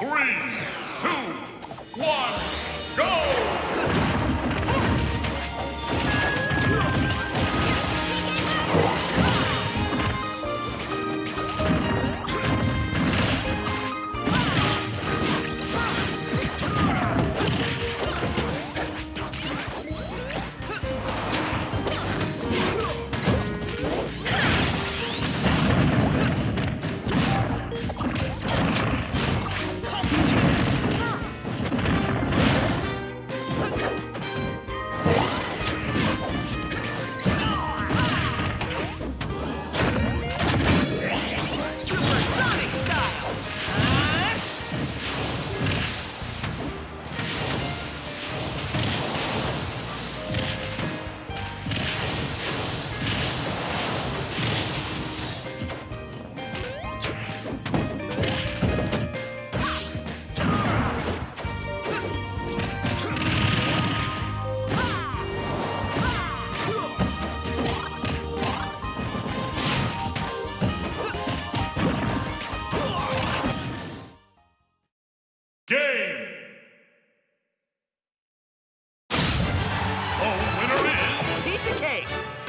Three, two, one. Yeah. piece of cake.